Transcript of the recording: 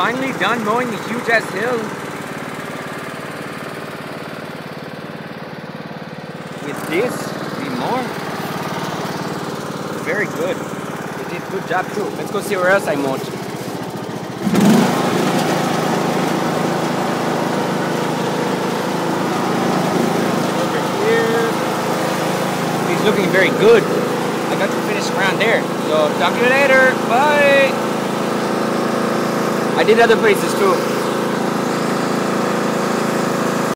finally done mowing the huge ass hill. With this, be more. Very good. They did good job too. Let's go see where else I mowed. He's looking very good. I got to finish around there. So talk to you later. Bye. I did other places too.